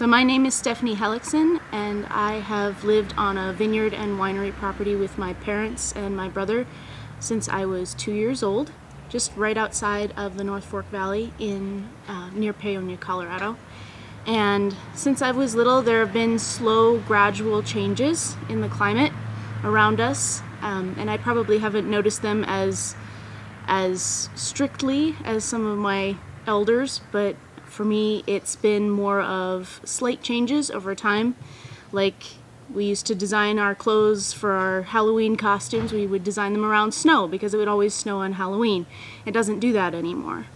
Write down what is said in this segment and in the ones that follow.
So my name is Stephanie Helleckson and I have lived on a vineyard and winery property with my parents and my brother since I was two years old, just right outside of the North Fork Valley in uh, near Paonia, Colorado. And since I was little, there have been slow, gradual changes in the climate around us, um, and I probably haven't noticed them as as strictly as some of my elders, but for me, it's been more of slight changes over time. Like we used to design our clothes for our Halloween costumes, we would design them around snow because it would always snow on Halloween. It doesn't do that anymore.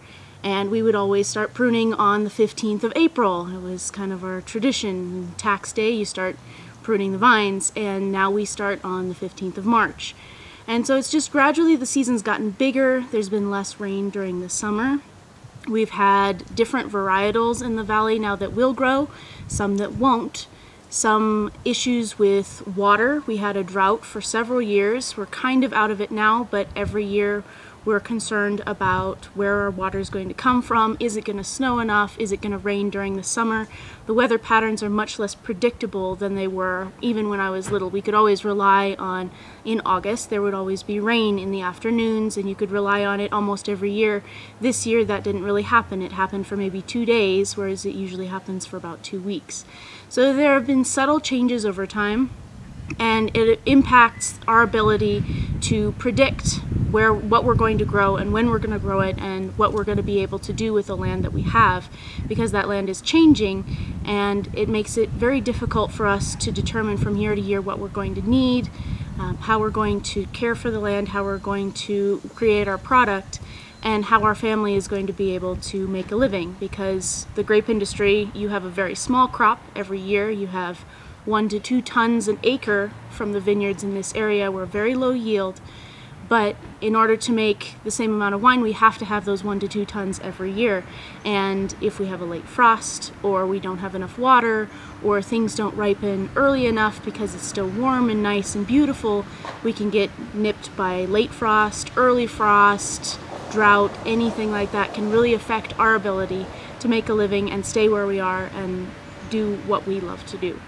And we would always start pruning on the 15th of April. It was kind of our tradition. Tax day, you start pruning the vines, and now we start on the 15th of March. And so it's just gradually the season's gotten bigger. There's been less rain during the summer. We've had different varietals in the valley now that will grow, some that won't. Some issues with water. We had a drought for several years. We're kind of out of it now, but every year we're concerned about where our water is going to come from. Is it going to snow enough? Is it going to rain during the summer? The weather patterns are much less predictable than they were even when I was little. We could always rely on, in August, there would always be rain in the afternoons, and you could rely on it almost every year. This year, that didn't really happen. It happened for maybe two days, whereas it usually happens for about two weeks. So there have been subtle changes over time and it impacts our ability to predict where what we're going to grow and when we're going to grow it and what we're going to be able to do with the land that we have because that land is changing and it makes it very difficult for us to determine from year to year what we're going to need um, how we're going to care for the land how we're going to create our product and how our family is going to be able to make a living because the grape industry you have a very small crop every year. You have one to two tons an acre from the vineyards in this area. We're very low yield, but in order to make the same amount of wine, we have to have those one to two tons every year. And if we have a late frost, or we don't have enough water, or things don't ripen early enough because it's still warm and nice and beautiful, we can get nipped by late frost, early frost, drought, anything like that can really affect our ability to make a living and stay where we are and do what we love to do.